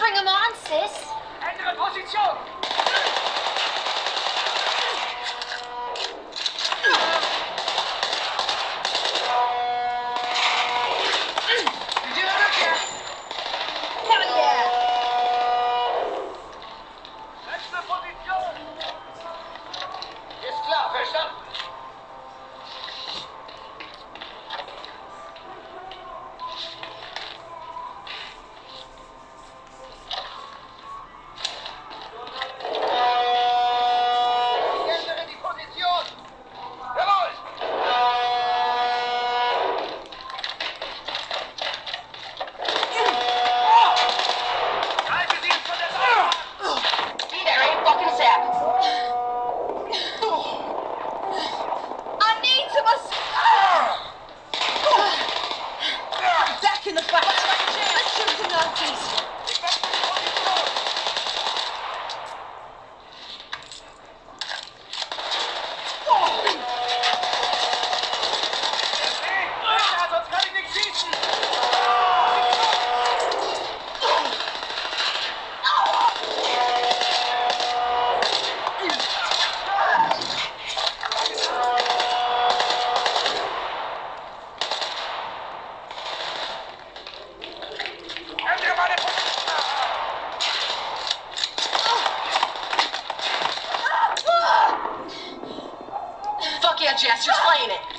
String 'em on, sis. Position! Jester's playing it.